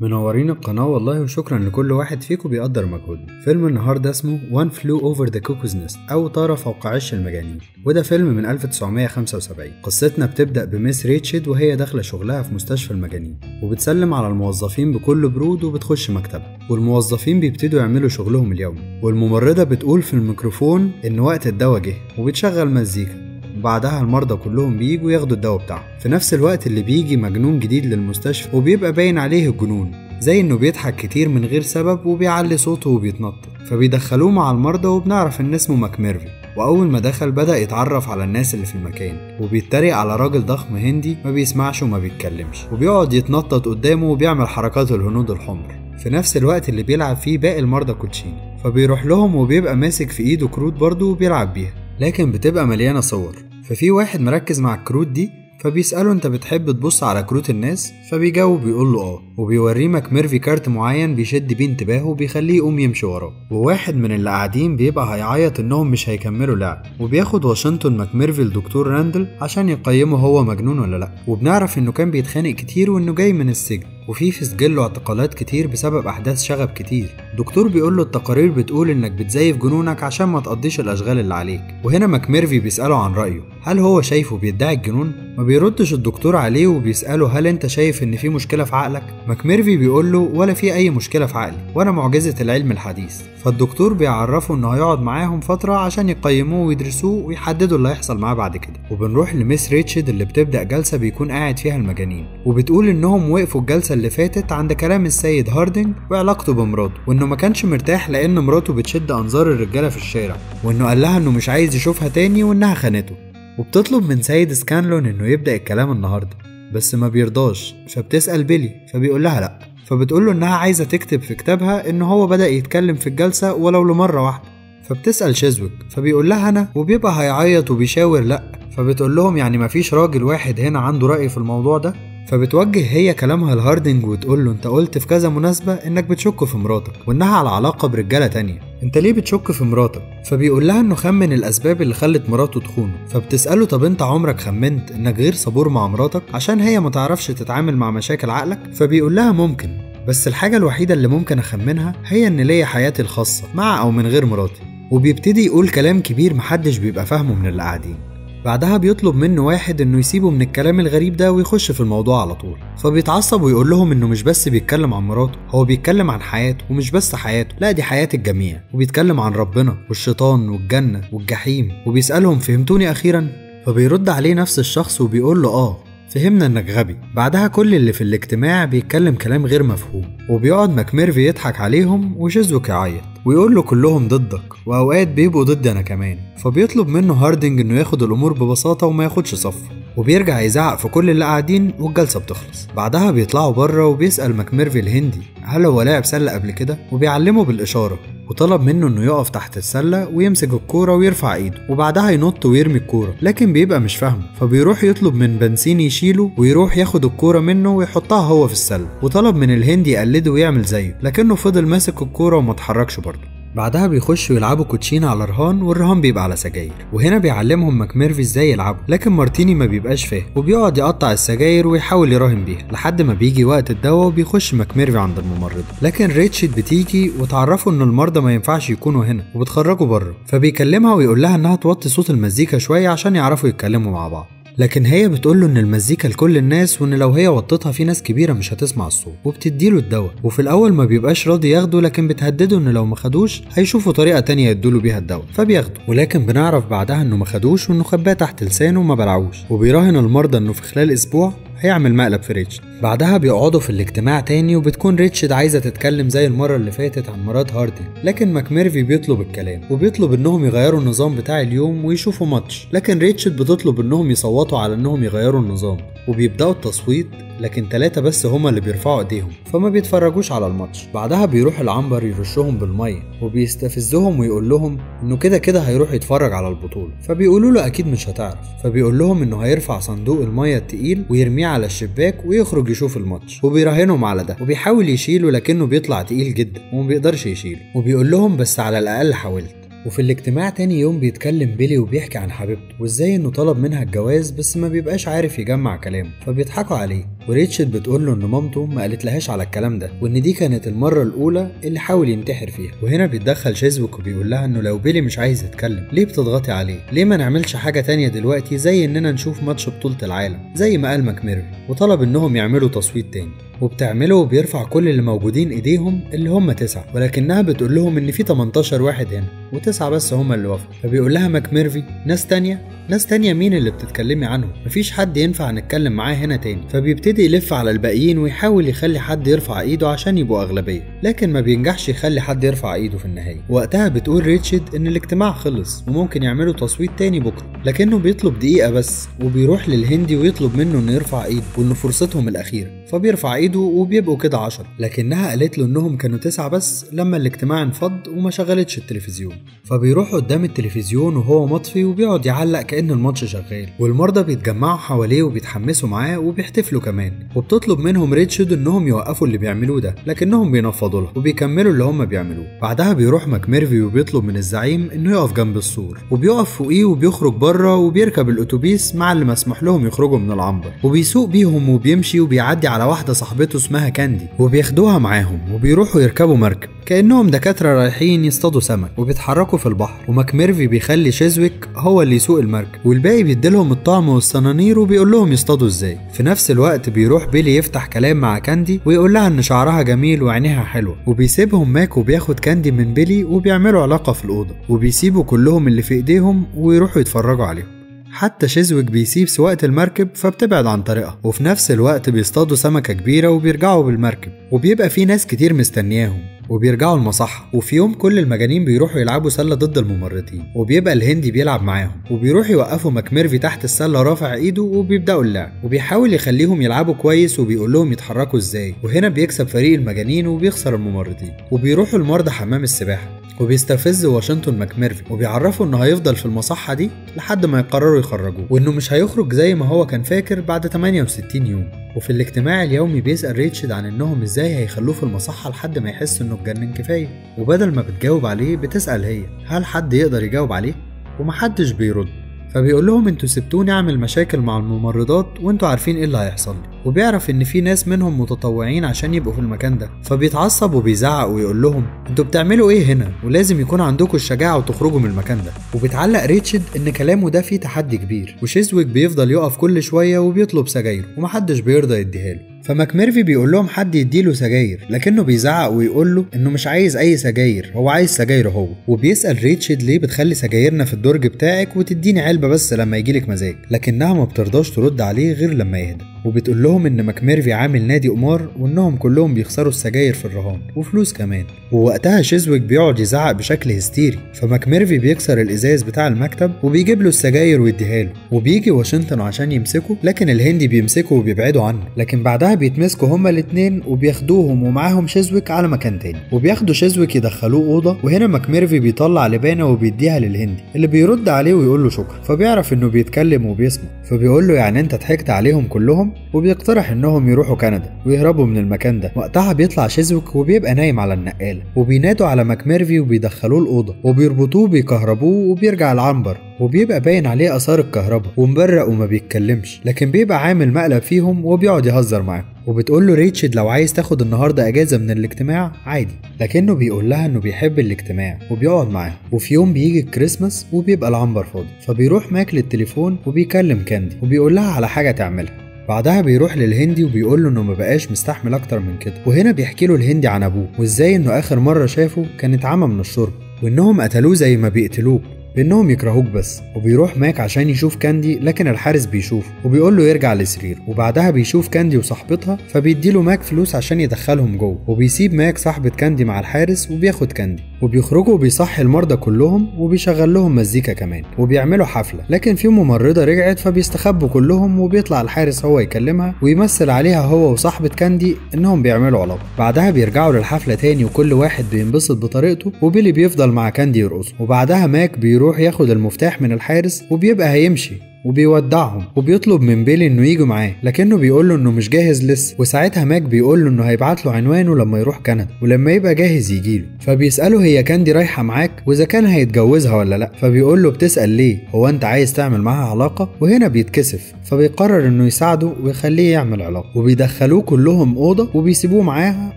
منورين القناة والله وشكرا لكل واحد فيكم بيقدر مجهودنا. فيلم النهاردة اسمه One Flew Over the Cuckoo's Nest أو طار فوق عش المجانين. وده فيلم من 1975 قصتنا بتبدأ بميس ريتشد وهي داخلة شغلها في مستشفى المجانين. وبتسلم على الموظفين بكل برود وبتخش مكتبها. والموظفين بيبتدوا يعملوا شغلهم اليومي. والممرضة بتقول في الميكروفون إن وقت الدواء جه وبتشغل مزيكا. وبعدها المرضى كلهم بيجوا ياخدوا الدواء بتاعهم. في نفس الوقت اللي بيجي مجنون جديد للمستشفى وبيبقى باين عليه الجنون زي إنه بيضحك كتير من غير سبب وبيعلي صوته وبيتنطط. فبيدخلوه مع المرضى وبنعرف إن اسمه ماكميرفي. وأول ما دخل بدأ يتعرف على الناس اللي في المكان. وبيتريق على راجل ضخم هندي ما بيسمعش وما بيتكلمش. وبيقعد يتنطط قدامه وبيعمل حركات الهنود الحمر. في نفس الوقت اللي بيلعب فيه باقي المرضى كوتشينه فبيروح لهم وبيبقى ماسك في إيده كروت برضه وبيلعب بيها. لكن بتبقى مليانة صور. ففي واحد مركز مع الكروت دي فبيسأله انت بتحب تبص على كروت الناس؟ فبيجاوب بيقول له آه وبيوريه ماكميرفي كارت معين بيشد بيه انتباهه وبيخليه يقوم يمشي وراه. وواحد من اللي قاعدين بيبقى هيعيط إنهم مش هيكملوا لعب. وبياخد واشنطن ماكميرفي لدكتور راندل عشان يقيمه هو مجنون ولا لأ. وبنعرف إنه كان بيتخانق كتير وإنه جاي من السجن. وفي في سجله اعتقالات كتير بسبب أحداث شغب كتير. دكتور بيقول له التقارير بتقول إنك بتزيف جنونك عشان ما تقضيش الأشغال اللي عليك. وهنا ماكميرفي بيسأله عن رأيه. هل هو شايفه بيدعي الجنون؟ ما بيردش الدكتور عليه وبيسأله هل أنت شايف إن في مشكلة في عقلك؟ ماكميرفي بيقول له ولا في أي مشكلة في عقلي وأنا معجزة العلم الحديث. فالدكتور بيعرفه إنه هيقعد معاهم فترة عشان يقيموه ويدرسوه ويحددوا اللي هيحصل معاه بعد كده. وبنروح لميس ريتشد اللي بتبدأ جلسة بيكون قاعد فيها المجانين. وبتقول إنهم وقفوا الجلسة اللي فاتت عند كلام السيد هاردنج وعلاقته بمراته وإنه ما كانش مرتاح لأن مراته بتشد أنظار الرجالة في الشارع وإنه قال لها إنه مش عايز يشوفها تاني وإنها خانته. وبتطلب من سيد سكانلون إنه يبدأ الكلام النهارده بس ما بيرضاش فبتسأل بيلي فبيقول لها لأ. فبتقول له إنها عايزة تكتب في كتابها إن هو بدأ يتكلم في الجلسة ولو لمرة واحدة. فبتسأل شيزويك فبيقول لها أنا وبيبقى هيعيط وبيشاور لأ. فبتقول لهم يعني مفيش راجل واحد هنا عنده رأي في الموضوع ده؟ فبتوجه هي كلامها لهاردنج وتقول له أنت قلت في كذا مناسبة إنك بتشك في مراتك وإنها على علاقة برجالة تانية. أنت ليه بتشك في مراتك؟ فبيقول لها إنه خمن الأسباب اللي خلت مراته تخونه. فبتسأله طب أنت عمرك خمنت إنك غير صبور مع مراتك عشان هي ما تعرفش تتعامل مع مشاكل عقلك؟ فبيقول لها ممكن بس الحاجة الوحيدة اللي ممكن أخمنها هي إن ليا حياتي الخاصة مع أو من غير مراتي. وبيبتدي يقول كلام كبير محدش بيبقى فاهمه من اللي قاعدين. بعدها بيطلب منه واحد إنه يسيبه من الكلام الغريب ده ويخش في الموضوع على طول. فبيتعصب ويقول لهم إنه مش بس بيتكلم عن مراته هو بيتكلم عن حياته ومش بس حياته لا دي حياة الجميع. وبيتكلم عن ربنا والشيطان والجنة والجحيم وبيسألهم فهمتوني أخيرا؟ فبيرد عليه نفس الشخص وبيقول له آه. فهمنا إنك غبي. بعدها كل اللي في الاجتماع بيتكلم كلام غير مفهوم وبيقعد ماكميرفي يضحك عليهم وشيزويك يعيط ويقول له كلهم ضدك وأوقات بيبقوا ضدي أنا كمان. فبيطلب منه هاردنج إنه ياخد الأمور ببساطة وما ياخدش صف وبيرجع يزعق في كل اللي قاعدين والجلسة بتخلص. بعدها بيطلعوا بره وبيسأل ماكميرفي الهندي هل هو لعب سلة قبل كده؟ وبيعلمه بالإشارة. وطلب منه إنه يقف تحت السلة ويمسك الكورة ويرفع إيده وبعدها ينط ويرمي الكورة لكن بيبقى مش فاهمه فبيروح يطلب من بنسين يشيله ويروح ياخد الكورة منه ويحطها هو في السلة وطلب من الهندي يقلده ويعمل زيه لكنه فضل ماسك الكورة وما اتحركش برضه. بعدها بيخشوا يلعبوا كوتشينة على رهان والرهان بيبقى على سجاير وهنا بيعلمهم ماكميرفي إزاي يلعبوا لكن مارتيني ما بيبقاش فاهم وبيقعد يقطع السجاير ويحاول يراهن بيها لحد ما بيجي وقت الدواء وبيخش ماكميرفي عند الممرضة. لكن ريتشد بتيجي وتعرفوا إن المرضى ما ينفعش يكونوا هنا وبتخرجوا بره فبيكلمها ويقول لها إنها توطي صوت المزيكا شوية عشان يعرفوا يتكلموا مع بعض. لكن هي بتقول له إن المزيكا لكل الناس وإن لو هي وطتها في ناس كبيرة مش هتسمع الصوت وبتديله الدواء. وفي الأول ما بيبقاش راضي ياخده لكن بتهدده ان لو ما خدوش هيشوفوا طريقة تانية يدوله بيها الدواء فبياخده. ولكن بنعرف بعدها إنه ما خدوش وإنه خباه تحت لسانه وما بلعوش وبيراهن المرضى إنه في خلال أسبوع هيعمل مقلب في ريتشد بعدها بيقعدوا في الاجتماع تاني وبتكون ريتشد عايزة تتكلم زي المرة اللي فاتت عن مرات هاردنج لكن ماكميرفي بيطلب الكلام وبيطلب إنهم يغيروا النظام بتاع اليوم ويشوفوا ماتش لكن ريتشد بتطلب إنهم يصوتوا على إنهم يغيروا النظام وبيبدأوا التصويت لكن ثلاثة بس هما اللي بيرفعوا إيديهم فما بيتفرجوش على الماتش. بعدها بيروح العنبر يرشهم بالمية وبيستفزهم ويقول لهم إنه كده كده هيروح يتفرج على البطولة فبيقولوا له أكيد مش هتعرف فبيقول لهم إنه هيرفع صندوق المية التقيل ويرميه على الشباك ويخرج يشوف الماتش. وبيراهنهم على ده وبيحاول يشيله لكنه بيطلع تقيل جدا وما بيقدرش يشيله وبيقول لهم بس على الأقل حاولت. وفي الاجتماع تاني يوم بيتكلم بيلي وبيحكي عن حبيبته وازاي انه طلب منها الجواز بس ما بيبقاش عارف يجمع كلامه. فبيضحكوا عليه وريتشد بتقول له إن مامته ما قالت لهاش على الكلام ده وإن دي كانت المرة الأولى اللي حاول ينتحر فيها. وهنا بيتدخل شيزويك وبيقول لها إنه لو بيلي مش عايز يتكلم ليه بتضغطي عليه؟ ليه ما نعملش حاجة تانية دلوقتي زي إننا نشوف ماتش بطولة العالم زي ما قال ماكميرفي وطلب إنهم يعملوا تصويت تاني. وبتعمله وبيرفع كل اللي موجودين ايديهم اللي هم تسعة ولكنها بتقول لهم إن في 18 واحد هنا وتسعة بس هم اللي وافقوا. فبيقول لها ماكميرفي ناس تانية؟ ناس تانية مين اللي بتتكلمي عنهم؟ مفيش حد ينفع نتكلم معاه هنا تاني. فبيبتدي يلف على الباقيين ويحاول يخلي حد يرفع ايده عشان يبقوا أغلبية لكن ما بينجحش يخلي حد يرفع ايده في النهاية. وقتها بتقول ريتشارد إن الاجتماع خلص وممكن يعملوا تصويت تاني بكرة. لكنه بيطلب دقيقة بس وبيروح للهندي ويطلب منه إنه يرفع ايده وإنه فرصتهم الأخيرة. فبيرفع ايده وبيبقوا كده عشرة. لكنها قالت له إنهم كانوا تسعة بس لما الاجتماع انفض وما شغلتش التلفزيون. فبيروح قدام التلفزيون وهو مطفي وبيقعد يعلق كأن الماتش شغال. والمرضى بيتجمعوا حواليه وبيتحمسوا معاه وبيحتفلوا كمان. وبتطلب منهم ريتشد إنهم يوقفوا اللي بيعملوه ده لكنهم بينفضوا لها وبيكملوا اللي هم بيعملوه. بعدها بيروح ماكميرفي وبيطلب من الزعيم إنه يقف جنب السور. وبيقف فوقيه وبيخرج بره وبيركب الأتوبيس مع اللي مسموح لهم يخرجوا من العنبر. وبيسوق بيهم وبيمشي وبيعدي على واحدة صاحبته اسمها كاندي وبياخدوها معاهم وبيروحوا يركبوا مركب. كأنهم دكاترة رايحين يصطادوا سمك وبيتحركوا في البحر. وماكميرفي بيخلي شيزويك هو اللي يسوق المركب. والباقي بيديلهم الطعم والصنانير وبيقول لهم يصطادوا إزاي. في نفس الوقت بيروح بيلي يفتح كلام مع كاندي ويقول لها إن شعرها جميل وعينيها حلوة. وبيسيبهم ماك وبياخد كاندي من بيلي وبيعملوا علاقة في الأوضة. وبيسيبوا كلهم اللي في إيديهم ويروحوا يتفرجوا عليهم. حتى شيزويك بيسيب سواقة المركب فبتبعد عن طريقها وفي نفس الوقت بيصطادوا سمكة كبيرة وبيرجعوا بالمركب وبيبقى في ناس كتير مستنياهم. وبيرجعوا المصحة وفي يوم كل المجانين بيروحوا يلعبوا سلة ضد الممرضين وبيبقى الهندي بيلعب معاهم وبيروح يوقفوا ماكميرفي تحت السلة رافع إيده وبيبدأوا اللعب وبيحاول يخليهم يلعبوا كويس وبيقول لهم يتحركوا إزاي وهنا بيكسب فريق المجانين وبيخسر الممرضين وبيروحوا المرضى حمام السباحة وبيستفز واشنطن ماكميرفي وبيعرفه إنه هيفضل في المصحة دي لحد ما يقرروا يخرجوه وإنه مش هيخرج زي ما هو كان فاكر بعد 68 يوم. وفي الاجتماع اليومي بيسأل ريتشارد عن إنهم إزاي هيخلوه في المصحة لحد ما يحس إنه اتجنن كفاية. وبدل ما بتجاوب عليه بتسأل هي هل حد يقدر يجاوب عليه؟ ومحدش بيرد. فبيقول لهم أنتوا سبتوني أعمل مشاكل مع الممرضات وانتوا عارفين إيه اللي هيحصل لي وبيعرف إن في ناس منهم متطوعين عشان يبقوا في المكان ده. فبيتعصب وبيزعق ويقول لهم أنتوا بتعملوا إيه هنا؟ ولازم يكون عندكم الشجاعة وتخرجوا من المكان ده وبيتعلق ريتشارد إن كلامه ده فيه تحدي كبير وشيزويك بيفضل يقف كل شوية وبيطلب سجايره ومحدش بيرضى يديها له فماكميرفي بيقول لهم حد يديله سجاير لكنه بيزعق ويقول له إنه مش عايز أي سجاير هو عايز سجايره هو. وبيسأل ريتشارد ليه بتخلي سجايرنا في الدرج بتاعك وتديني علبة بس لما يجيلك مزاج لكنها ما بترضاش ترد عليه غير لما يهدى. وبتقول لهم إن ماكميرفي عامل نادي قمار وإنهم كلهم بيخسروا السجاير في الرهان وفلوس كمان. ووقتها شيزويك بيقعد يزعق بشكل هستيري فماكميرفي بيكسر الإزاز بتاع المكتب وبيجيب له السجاير ويديها له. وبيجي واشنطن عشان يمسكه لكن الهندي بيمسكه وبيبعدوا عنه. لكن بعدها بيتمسكوا هما الاتنين وبياخدوهم ومعاهم شيزويك على مكان تاني. وبياخدوا شيزويك يدخلوه أوضة وهنا ماكميرفي بيطلع لبانه وبيديها للهندي اللي بيرد عليه ويقول له شكرا. فبيعرف إنه بيتكلم وبيسمع. فبيقول له يعني أنت ضحكت عليهم كلهم؟ وبيقترح إنهم يروحوا كندا ويهربوا من المكان ده. وقتها بيطلع شيزويك وبيبقى نايم على النقاله وبينادوا على ماكميرفي وبيدخلوه الأوضة وبيربطوه بيكهربوه وبيرجع العنبر وبيبقى باين عليه آثار الكهرباء ومبرق وما بيتكلمش. لكن بيبقى عامل مقلب فيهم وبيقعد يهزر معاهم وبتقول له ريتشارد لو عايز تاخد النهارده إجازة من الاجتماع عادي. لكنه بيقول لها إنه بيحب الاجتماع وبيقعد معاها وفي يوم بيجي الكريسماس وبيبقى العنبر فاضي. فبيروح ماك للتليفون وبيكلم كاندي وبيقول لها على حاجة تعملها. بعدها بيروح للهندي وبيقول له إنه ما بقاش مستحمل أكتر من كده. وهنا بيحكي له الهندي عن أبوه وإزاي إنه آخر مرة شافه كان اتعمى من الشرب وإنهم قتلوه زي ما بيقتلوه. بإنهم يكرهوك بس وبيروح ماك عشان يشوف كاندي لكن الحارس بيشوفه وبيقول له يرجع لسريره وبعدها بيشوف كاندي وصاحبتها فبيديله ماك فلوس عشان يدخلهم جوه وبيسيب ماك صاحبة كاندي مع الحارس وبياخد كاندي وبيخرجوا وبيصحي المرضى كلهم وبيشغل لهم مزيكا كمان وبيعملوا حفلة. لكن في ممرضة رجعت فبيستخبوا كلهم وبيطلع الحارس هو يكلمها ويمثل عليها هو وصاحبة كاندي إنهم بيعملوا علاقة. بعدها بيرجعوا للحفلة تاني وكل واحد بينبسط بطريقته وبيلي بيفضل مع كاندي يرقص وبعدها ماك بيروح ياخد المفتاح من الحارس وبيبقى هيمشي. وبيودعهم وبيطلب من بيلي إنه يجي معاه لكنه بيقول له إنه مش جاهز لسه وساعتها ماك بيقول له إنه هيبعت له عنوانه لما يروح كندا ولما يبقى جاهز يجيله فبيسأله هي كاندي رايحة معاك؟ وإذا كان هيتجوزها ولا لأ؟ فبيقول له بتسأل ليه؟ هو أنت عايز تعمل معاها علاقة؟ وهنا بيتكسف فبيقرر إنه يساعده ويخليه يعمل علاقة. وبيدخلوه كلهم أوضة وبيسيبوه معاها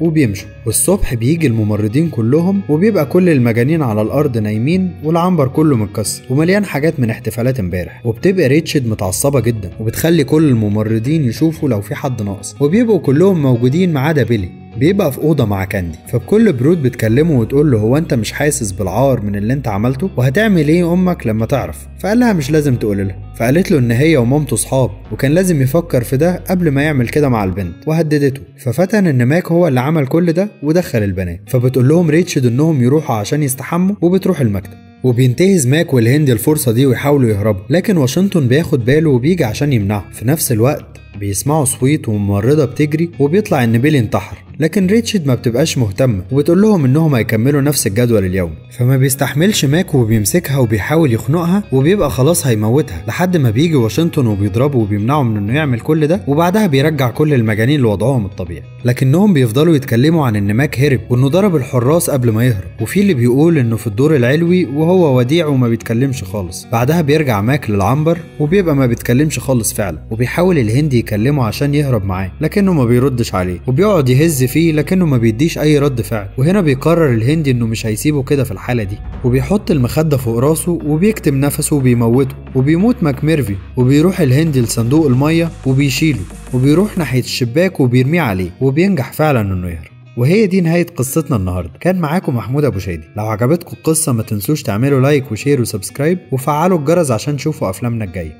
وبيمشوا. والصبح بيجي الممرضين كلهم وبيبقى كل المجانين على الأرض نايمين والعنبر كله متكسر ومليان حاجات من احتفالات امبارح. وبتبقى ريتشد متعصبة جدا وبتخلي كل الممرضين يشوفوا لو في حد ناقص. وبيبقوا كلهم موجودين ما عدا بيلي بيبقى في أوضة مع كاندي. فبكل برود بتكلمه وتقول له هو أنت مش حاسس بالعار من اللي أنت عملته؟ وهتعمل إيه أمك لما تعرف؟ فقال لها مش لازم تقول لها فقالت له إن هي ومامته صحاب وكان لازم يفكر في ده قبل ما يعمل كده مع البنت. وهددته. ففتن إن ماك هو اللي عمل كل ده ودخل البنات. فبتقول لهم ريتشارد إنهم يروحوا عشان يستحموا وبتروح المكتب. وبينتهز ماك والهندي الفرصة دي ويحاولوا يهربوا لكن واشنطن بياخد باله وبيجي عشان يمنعه في نفس الوقت بيسمعوا صويت وممرضة بتجري وبيطلع إن بيلي انتحر. لكن ريتشارد ما بتبقاش مهتمة وبتقول لهم إنهم هيكملوا نفس الجدول اليومي فما بيستحملش ماك وبيمسكها وبيحاول يخنقها وبيبقى خلاص هيموتها لحد ما بيجي واشنطن وبيضربه وبيمنعه من إنه يعمل كل ده وبعدها بيرجع كل المجانين لوضعهم الطبيعي. لكنهم بيفضلوا يتكلموا عن إن ماك هرب وإنه ضرب الحراس قبل ما يهرب. وفي اللي بيقول إنه في الدور العلوي وهو وديع وما بيتكلمش خالص. بعدها بيرجع ماك للعنبر وبيبقى ما بيتكلمش خالص فعلا. وبيحاول الهندي يكلمه عشان يهرب معاه لكنه ما بيردش عليه وبيقعد يهز فيه لكنه ما بيديش أي رد فعل وهنا بيقرر الهندي إنه مش هيسيبه كده في الحالة دي وبيحط المخدة فوق راسه وبيكتم نفسه وبيموته وبيموت ماك ميرفي وبيروح الهندي لصندوق المية وبيشيله وبيروح ناحية الشباك وبيرميه عليه وبينجح فعلا إنه يهرب. وهي دي نهاية قصتنا النهاردة. كان معاكم محمود أبو شادي. لو عجبتكم القصة ما تنسوش تعملوا like و share و subscribe وفعلوا الجرس عشان تشوفوا أفلامنا الجاية.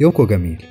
يومكم جميل.